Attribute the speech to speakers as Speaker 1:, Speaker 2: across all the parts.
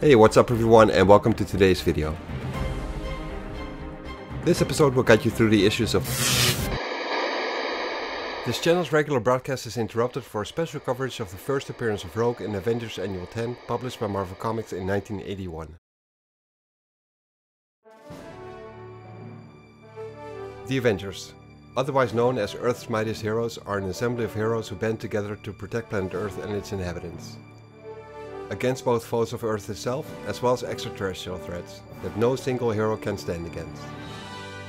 Speaker 1: Hey, what's up everyone and welcome to today's video. This episode will guide you through the issues of... This channel's regular broadcast is interrupted for a special coverage of the first appearance of Rogue in Avengers Annual 10, published by Marvel Comics in 1981. The Avengers, otherwise known as Earth's mightiest heroes, are an assembly of heroes who band together to protect planet Earth and its inhabitants against both foes of Earth itself as well as extraterrestrial threats that no single hero can stand against.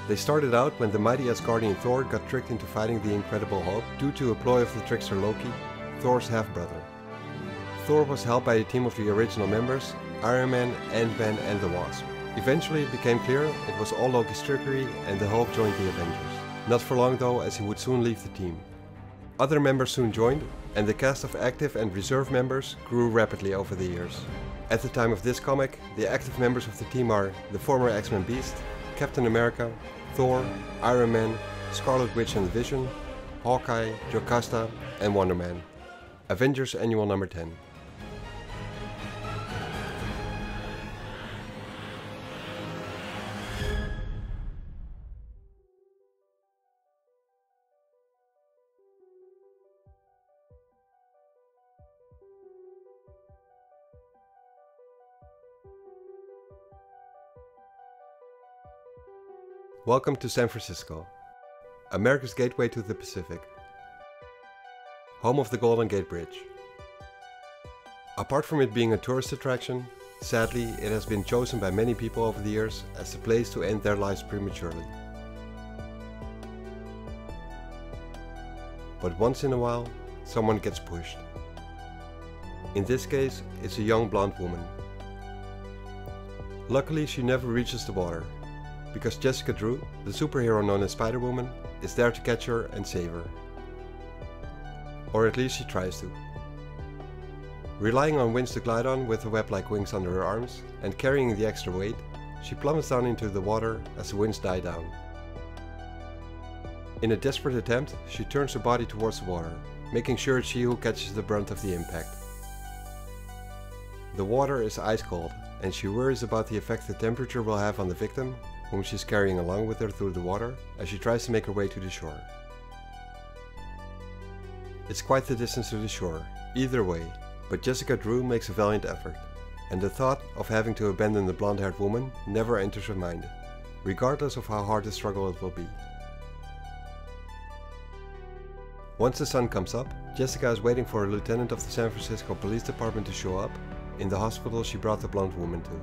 Speaker 1: They started out when the mighty Asgardian Thor got tricked into fighting the Incredible Hulk due to a ploy of the trickster Loki, Thor's half-brother. Thor was helped by a team of the original members, Iron Man, Ant-Man and the Wasp. Eventually it became clear it was all Loki's trickery and the Hulk joined the Avengers. Not for long though as he would soon leave the team. Other members soon joined, and the cast of active and reserve members grew rapidly over the years. At the time of this comic, the active members of the team are the former X-Men Beast, Captain America, Thor, Iron Man, Scarlet Witch and Vision, Hawkeye, Jocasta, and Wonder Man. Avengers Annual Number 10. Welcome to San Francisco, America's gateway to the Pacific, home of the Golden Gate Bridge. Apart from it being a tourist attraction, sadly it has been chosen by many people over the years as the place to end their lives prematurely. But once in a while, someone gets pushed. In this case, it's a young blonde woman. Luckily she never reaches the water because Jessica Drew, the superhero known as Spider-Woman, is there to catch her and save her. Or at least she tries to. Relying on winds to glide on with web-like wings under her arms and carrying the extra weight, she plummets down into the water as the winds die down. In a desperate attempt, she turns her body towards the water, making sure it's she who catches the brunt of the impact. The water is ice cold, and she worries about the effect the temperature will have on the victim whom she's carrying along with her through the water as she tries to make her way to the shore. It's quite the distance to the shore, either way, but Jessica Drew makes a valiant effort, and the thought of having to abandon the blonde-haired woman never enters her mind, regardless of how hard the struggle it will be. Once the sun comes up, Jessica is waiting for a lieutenant of the San Francisco Police Department to show up in the hospital she brought the blonde woman to.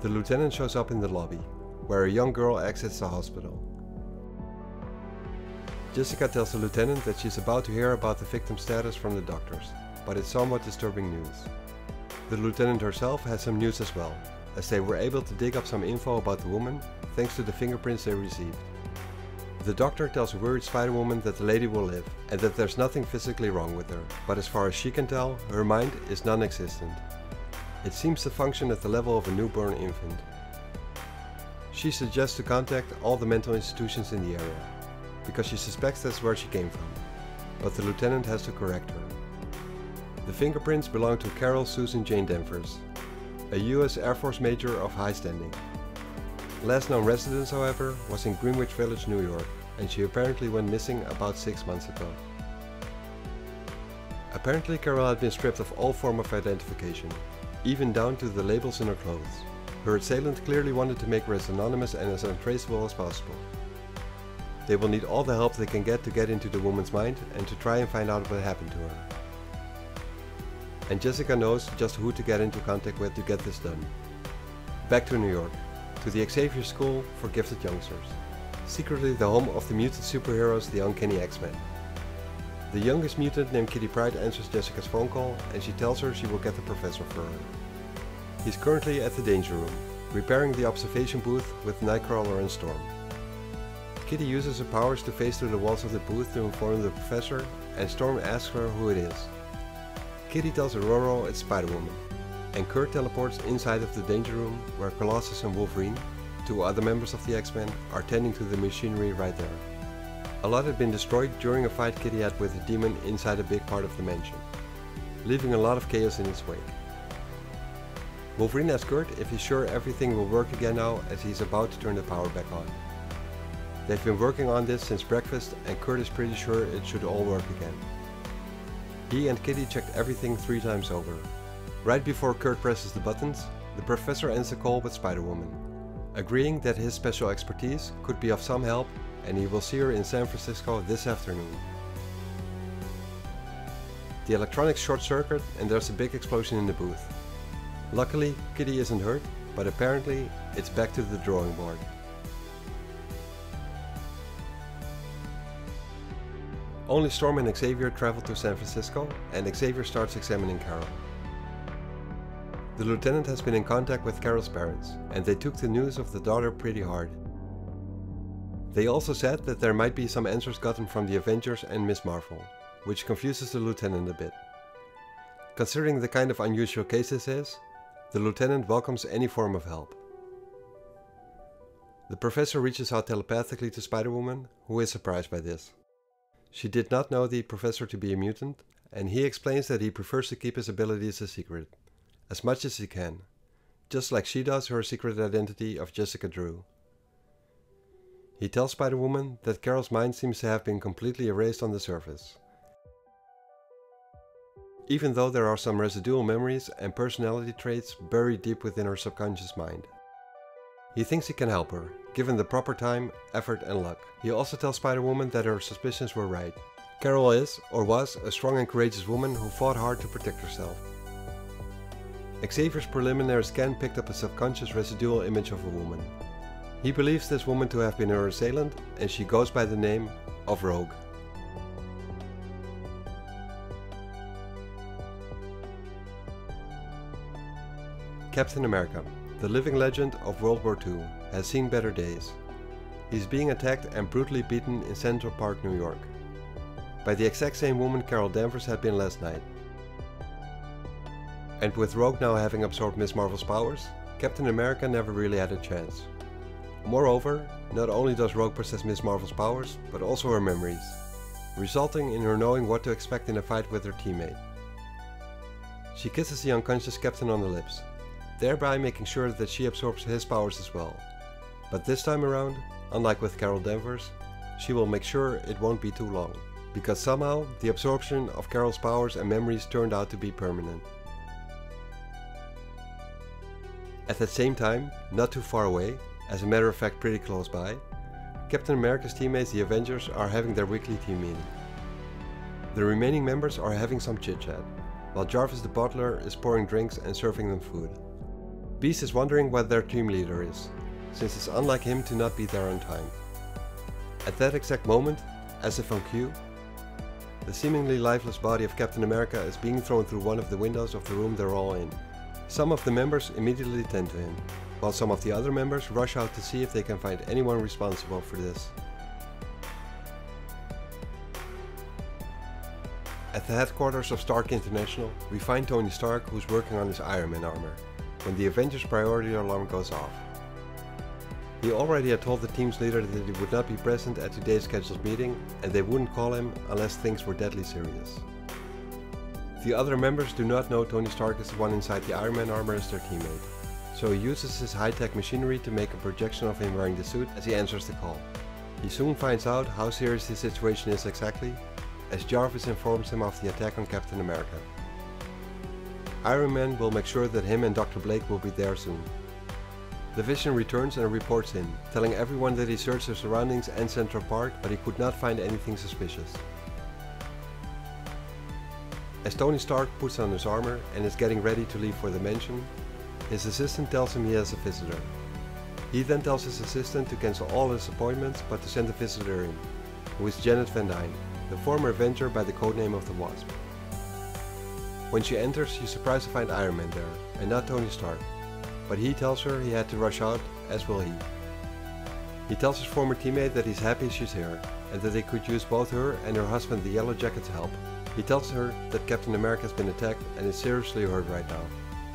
Speaker 1: The lieutenant shows up in the lobby, where a young girl exits the hospital. Jessica tells the lieutenant that she's about to hear about the victim's status from the doctors, but it's somewhat disturbing news. The lieutenant herself has some news as well, as they were able to dig up some info about the woman thanks to the fingerprints they received. The doctor tells a worried Spider-Woman that the lady will live and that there's nothing physically wrong with her, but as far as she can tell, her mind is non-existent. It seems to function at the level of a newborn infant. She suggests to contact all the mental institutions in the area, because she suspects that's where she came from, but the lieutenant has to correct her. The fingerprints belong to Carol Susan Jane Danvers, a US Air Force major of high standing. Last known residence, however, was in Greenwich Village, New York, and she apparently went missing about six months ago. Apparently Carol had been stripped of all form of identification, even down to the labels in her clothes. Her assailant clearly wanted to make her as anonymous and as untraceable as possible. They will need all the help they can get to get into the woman's mind and to try and find out what happened to her. And Jessica knows just who to get into contact with to get this done. Back to New York, to the Xavier School for Gifted Youngsters. Secretly the home of the mutant superheroes the Uncanny X-Men. The youngest mutant named Kitty Pryde answers Jessica's phone call and she tells her she will get the professor for her. He's currently at the Danger Room, repairing the observation booth with Nightcrawler and Storm. Kitty uses her powers to face through the walls of the booth to inform the professor, and Storm asks her who it is. Kitty tells Ororo it's Spider-Woman, and Kurt teleports inside of the Danger Room where Colossus and Wolverine, two other members of the X-Men, are tending to the machinery right there. A lot had been destroyed during a fight Kitty had with a demon inside a big part of the mansion, leaving a lot of chaos in its wake. Wolverine asks Kurt if he's sure everything will work again now as he's about to turn the power back on. They've been working on this since breakfast and Kurt is pretty sure it should all work again. He and Kitty checked everything three times over. Right before Kurt presses the buttons, the professor ends the call with Spider-Woman, agreeing that his special expertise could be of some help and he will see her in San Francisco this afternoon. The electronics short circuit and there's a big explosion in the booth. Luckily, Kitty isn't hurt, but apparently it's back to the drawing board. Only Storm and Xavier travel to San Francisco and Xavier starts examining Carol. The lieutenant has been in contact with Carol's parents and they took the news of the daughter pretty hard. They also said that there might be some answers gotten from the Avengers and Miss Marvel, which confuses the lieutenant a bit. Considering the kind of unusual case this is, the lieutenant welcomes any form of help. The professor reaches out telepathically to Spider-Woman, who is surprised by this. She did not know the professor to be a mutant, and he explains that he prefers to keep his abilities a secret, as much as he can, just like she does her secret identity of Jessica Drew. He tells Spider-Woman that Carol's mind seems to have been completely erased on the surface, even though there are some residual memories and personality traits buried deep within her subconscious mind. He thinks he can help her, given the proper time, effort and luck. He also tells Spider-Woman that her suspicions were right. Carol is, or was, a strong and courageous woman who fought hard to protect herself. Xavier's preliminary scan picked up a subconscious residual image of a woman. He believes this woman to have been her assailant and she goes by the name of Rogue. Captain America, the living legend of World War II, has seen better days. He's being attacked and brutally beaten in Central Park, New York. By the exact same woman Carol Danvers had been last night. And with Rogue now having absorbed Miss Marvel's powers, Captain America never really had a chance. Moreover, not only does Rogue possess Miss Marvel's powers, but also her memories, resulting in her knowing what to expect in a fight with her teammate. She kisses the unconscious captain on the lips, thereby making sure that she absorbs his powers as well. But this time around, unlike with Carol Danvers, she will make sure it won't be too long, because somehow the absorption of Carol's powers and memories turned out to be permanent. At the same time, not too far away, as a matter of fact pretty close by, Captain America's teammates the Avengers are having their weekly team meeting. The remaining members are having some chit chat, while Jarvis the butler is pouring drinks and serving them food. Beast is wondering what their team leader is, since it's unlike him to not be there on time. At that exact moment, as if on cue, the seemingly lifeless body of Captain America is being thrown through one of the windows of the room they're all in. Some of the members immediately tend to him, while some of the other members rush out to see if they can find anyone responsible for this. At the headquarters of Stark International, we find Tony Stark who's working on his Iron Man armor when the Avengers priority alarm goes off. He already had told the team's leader that he would not be present at today's scheduled meeting and they wouldn't call him unless things were deadly serious. The other members do not know Tony Stark is the one inside the Iron Man armor as their teammate, so he uses his high-tech machinery to make a projection of him wearing the suit as he answers the call. He soon finds out how serious the situation is exactly, as Jarvis informs him of the attack on Captain America. Iron Man will make sure that him and Dr. Blake will be there soon. The Vision returns and reports in, telling everyone that he searched the surroundings and Central Park, but he could not find anything suspicious. As Tony Stark puts on his armor and is getting ready to leave for the mansion, his assistant tells him he has a visitor. He then tells his assistant to cancel all his appointments but to send a visitor in, who is Janet Van Dyne, the former Avenger by the codename of the Wasp. When she enters, she's surprised to find Iron Man there, and not Tony Stark. But he tells her he had to rush out, as will he. He tells his former teammate that he's happy she's here, and that they could use both her and her husband the Yellow Jacket's help. He tells her that Captain America has been attacked and is seriously hurt right now.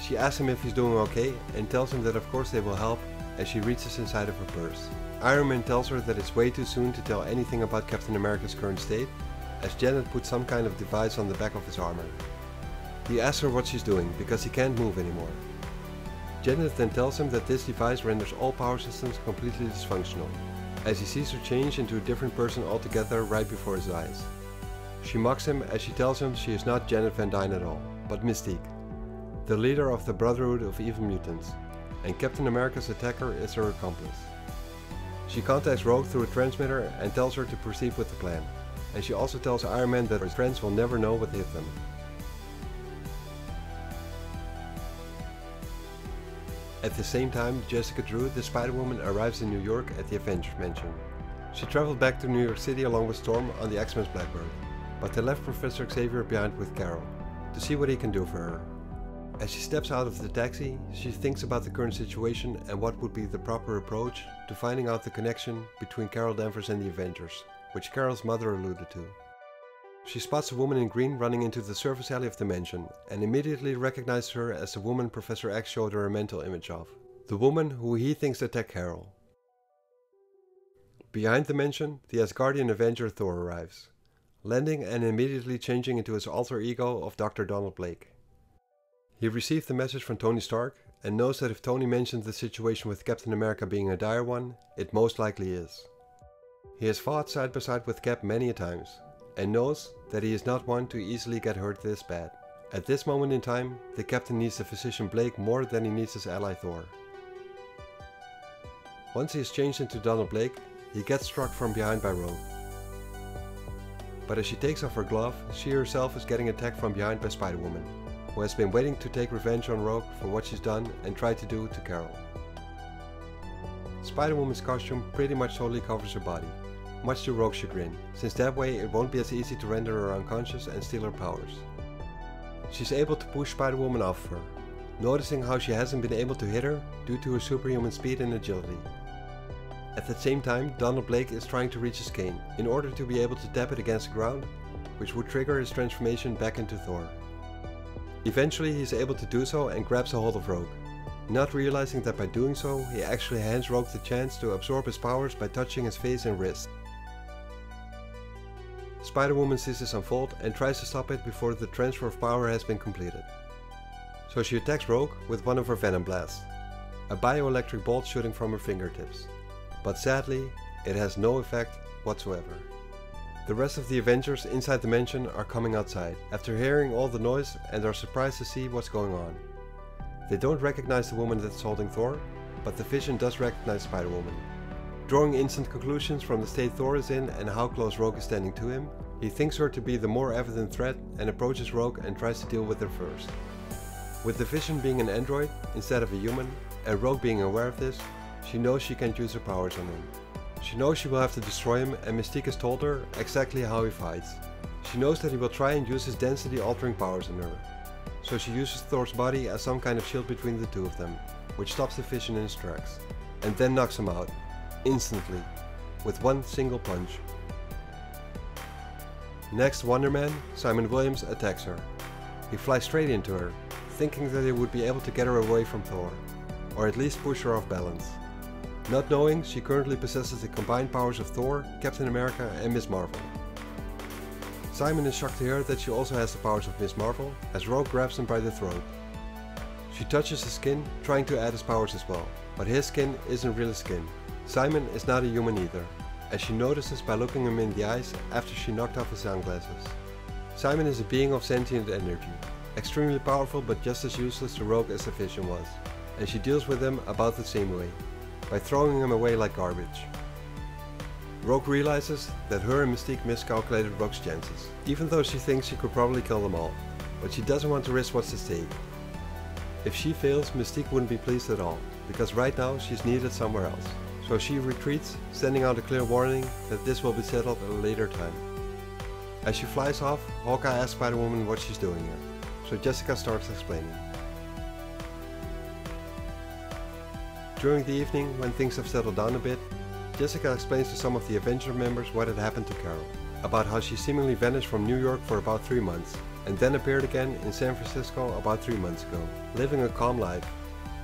Speaker 1: She asks him if he's doing okay, and tells him that of course they will help, as she reaches inside of her purse. Iron Man tells her that it's way too soon to tell anything about Captain America's current state, as Janet put some kind of device on the back of his armor. He asks her what she's doing because he can't move anymore. Janet then tells him that this device renders all power systems completely dysfunctional, as he sees her change into a different person altogether right before his eyes. She mocks him as she tells him she is not Janet Van Dyne at all, but Mystique, the leader of the Brotherhood of Evil Mutants, and Captain America's attacker is her accomplice. She contacts Rogue through a transmitter and tells her to proceed with the plan, and she also tells Iron Man that her friends will never know what hit them. At the same time, Jessica Drew, the Spider-Woman, arrives in New York at the Avengers Mansion. She traveled back to New York City along with Storm on the X-Men's Blackbird, but they left Professor Xavier behind with Carol, to see what he can do for her. As she steps out of the taxi, she thinks about the current situation and what would be the proper approach to finding out the connection between Carol Danvers and the Avengers, which Carol's mother alluded to. She spots a woman in green running into the service alley of the mansion and immediately recognizes her as the woman Professor X showed her a mental image of, the woman who he thinks attacked Carol. Behind the mansion, the Asgardian Avenger Thor arrives, landing and immediately changing into his alter ego of Dr. Donald Blake. He received the message from Tony Stark and knows that if Tony mentioned the situation with Captain America being a dire one, it most likely is. He has fought side by side with Cap many a times, and knows that he is not one to easily get hurt this bad. At this moment in time, the captain needs the physician Blake more than he needs his ally Thor. Once he is changed into Donald Blake, he gets struck from behind by Rogue. But as she takes off her glove, she herself is getting attacked from behind by Spider-Woman, who has been waiting to take revenge on Rogue for what she's done and tried to do to Carol. Spider-Woman's costume pretty much totally covers her body, much to Rogue's chagrin, since that way it won't be as easy to render her unconscious and steal her powers. She's able to push Spider-Woman off her, noticing how she hasn't been able to hit her due to her superhuman speed and agility. At the same time, Donald Blake is trying to reach his cane, in order to be able to tap it against the ground, which would trigger his transformation back into Thor. Eventually he is able to do so and grabs a hold of Rogue, not realizing that by doing so, he actually hands Rogue the chance to absorb his powers by touching his face and wrist. Spider-Woman sees this unfold and tries to stop it before the transfer of power has been completed. So she attacks Rogue with one of her Venom Blasts, a bioelectric bolt shooting from her fingertips. But sadly, it has no effect whatsoever. The rest of the Avengers inside the mansion are coming outside after hearing all the noise and are surprised to see what's going on. They don't recognize the woman that's holding Thor, but the Vision does recognize Spider-Woman. Drawing instant conclusions from the state Thor is in and how close Rogue is standing to him, he thinks her to be the more evident threat and approaches Rogue and tries to deal with her first. With the Vision being an android instead of a human, and Rogue being aware of this, she knows she can't use her powers on him. She knows she will have to destroy him and Mystique has told her exactly how he fights. She knows that he will try and use his density altering powers on her, so she uses Thor's body as some kind of shield between the two of them, which stops the Vision in his tracks, and then knocks him out, instantly, with one single punch. Next Wonder Man, Simon Williams attacks her. He flies straight into her, thinking that he would be able to get her away from Thor, or at least push her off balance. Not knowing she currently possesses the combined powers of Thor, Captain America and Ms. Marvel. Simon is shocked to hear that she also has the powers of Ms. Marvel, as Rogue grabs him by the throat. She touches his skin, trying to add his powers as well, but his skin isn't really skin. Simon is not a human either, as she notices by looking him in the eyes after she knocked off his sunglasses. Simon is a being of sentient energy, extremely powerful but just as useless to Rogue as the Vision was, and she deals with him about the same way, by throwing him away like garbage. Rogue realizes that her and Mystique miscalculated Rogue's chances, even though she thinks she could probably kill them all, but she doesn't want to risk what's at stake. If she fails, Mystique wouldn't be pleased at all, because right now she's needed somewhere else. So she retreats, sending out a clear warning that this will be settled at a later time. As she flies off, Hawkeye asks Spider-Woman what she's doing here, so Jessica starts explaining. During the evening, when things have settled down a bit, Jessica explains to some of the Avenger members what had happened to Carol, about how she seemingly vanished from New York for about three months, and then appeared again in San Francisco about three months ago, living a calm life,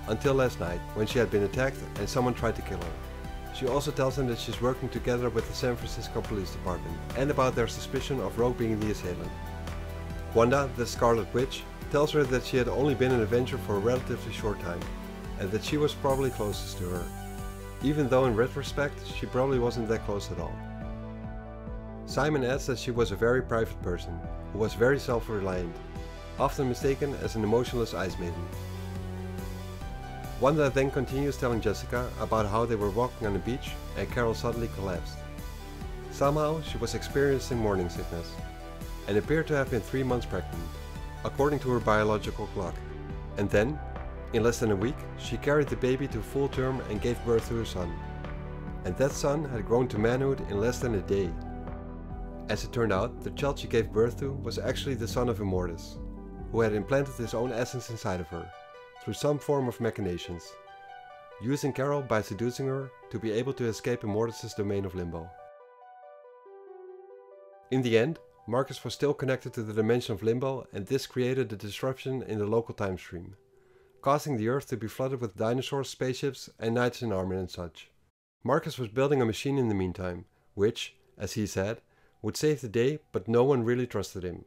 Speaker 1: until last night, when she had been attacked and someone tried to kill her. She also tells him that she's working together with the San Francisco Police Department, and about their suspicion of Rogue being the assailant. Wanda, the Scarlet Witch, tells her that she had only been an Avenger for a relatively short time, and that she was probably closest to her, even though in retrospect she probably wasn't that close at all. Simon adds that she was a very private person, who was very self-reliant, often mistaken as an emotionless ice maiden. Wanda then continues telling Jessica about how they were walking on the beach and Carol suddenly collapsed. Somehow she was experiencing morning sickness and appeared to have been three months pregnant, according to her biological clock. And then, in less than a week, she carried the baby to full term and gave birth to a son. And that son had grown to manhood in less than a day. As it turned out, the child she gave birth to was actually the son of Immortus, who had implanted his own essence inside of her, through some form of machinations, using Carol by seducing her to be able to escape Immortus' domain of Limbo. In the end, Marcus was still connected to the dimension of Limbo and this created a disruption in the local time stream, causing the Earth to be flooded with dinosaurs, spaceships and knights in armor and such. Marcus was building a machine in the meantime, which, as he said, would save the day but no one really trusted him.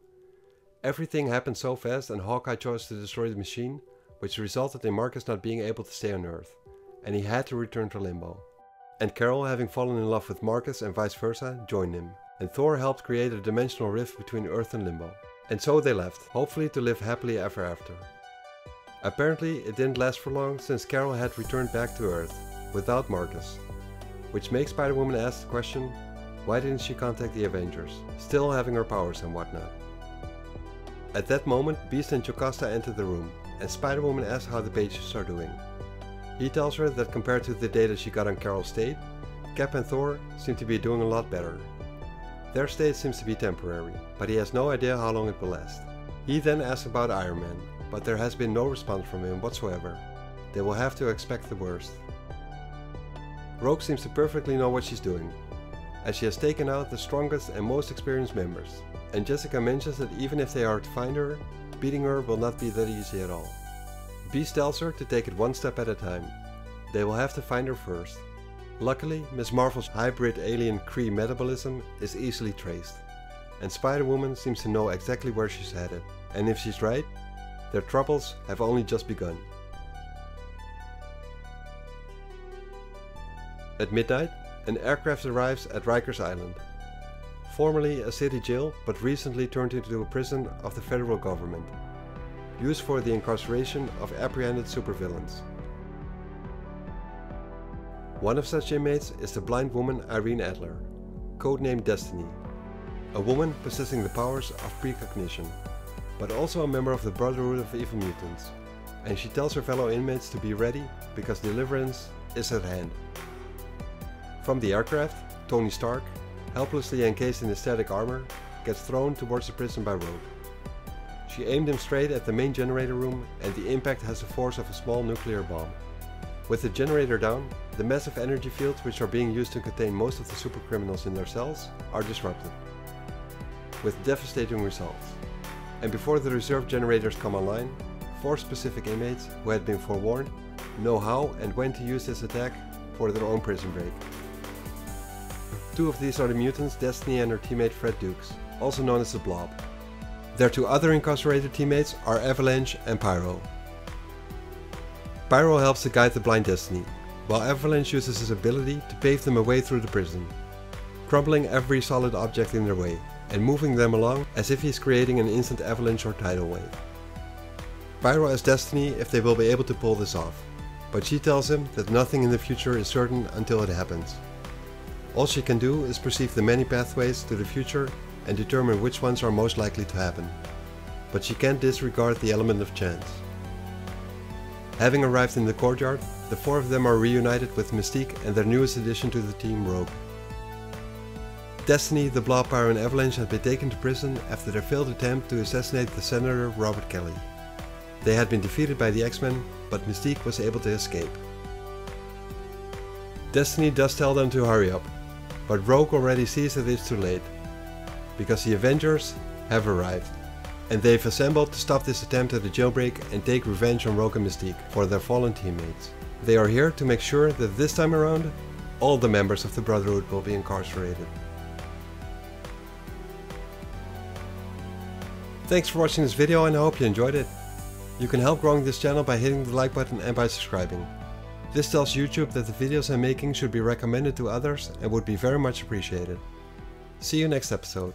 Speaker 1: Everything happened so fast and Hawkeye chose to destroy the machine, which resulted in Marcus not being able to stay on Earth, and he had to return to Limbo. And Carol, having fallen in love with Marcus and vice versa, joined him and Thor helped create a dimensional rift between Earth and Limbo. And so they left, hopefully to live happily ever after. Apparently it didn't last for long since Carol had returned back to Earth, without Marcus. Which makes Spider-Woman ask the question, why didn't she contact the Avengers, still having her powers and whatnot? At that moment, Beast and Jocasta enter the room, and Spider-Woman asks how the pages are doing. He tells her that compared to the data she got on Carol's state, Cap and Thor seem to be doing a lot better, their state seems to be temporary, but he has no idea how long it will last. He then asks about Iron Man, but there has been no response from him whatsoever. They will have to expect the worst. Rogue seems to perfectly know what she's doing, as she has taken out the strongest and most experienced members, and Jessica mentions that even if they are to find her, beating her will not be that easy at all. Beast tells her to take it one step at a time. They will have to find her first, Luckily, Ms. Marvel's hybrid alien Kree metabolism is easily traced, and Spider-Woman seems to know exactly where she's headed, and if she's right, their troubles have only just begun. At midnight, an aircraft arrives at Rikers Island. Formerly a city jail, but recently turned into a prison of the federal government, used for the incarceration of apprehended supervillains. One of such inmates is the blind woman Irene Adler, codenamed Destiny, a woman possessing the powers of precognition, but also a member of the Brotherhood of Evil Mutants, and she tells her fellow inmates to be ready because deliverance is at hand. From the aircraft, Tony Stark, helplessly encased in static armor, gets thrown towards the prison by Rogue. She aimed him straight at the main generator room and the impact has the force of a small nuclear bomb. With the generator down, the massive energy fields which are being used to contain most of the supercriminals in their cells are disrupted, with devastating results. And before the reserve generators come online, four specific inmates who had been forewarned know how and when to use this attack for their own prison break. Two of these are the mutants Destiny and her teammate Fred Dukes, also known as the Blob. Their two other incarcerated teammates are Avalanche and Pyro, Pyro helps to guide the blind Destiny, while Avalanche uses his ability to pave them a way through the prison, crumbling every solid object in their way and moving them along as if he's creating an instant avalanche or tidal wave. Pyro asks Destiny if they will be able to pull this off, but she tells him that nothing in the future is certain until it happens. All she can do is perceive the many pathways to the future and determine which ones are most likely to happen. But she can't disregard the element of chance. Having arrived in the courtyard, the four of them are reunited with Mystique and their newest addition to the team, Rogue. Destiny, the Blob Pyro and Avalanche had been taken to prison after their failed attempt to assassinate the Senator Robert Kelly. They had been defeated by the X-Men, but Mystique was able to escape. Destiny does tell them to hurry up, but Rogue already sees that it's too late, because the Avengers have arrived and they've assembled to stop this attempt at a jailbreak and take revenge on Rogue and Mystique for their fallen teammates. They are here to make sure that this time around, all the members of the Brotherhood will be incarcerated. Thanks for watching this video and I hope you enjoyed it. You can help growing this channel by hitting the like button and by subscribing. This tells YouTube that the videos I'm making should be recommended to others and would be very much appreciated. See you next episode.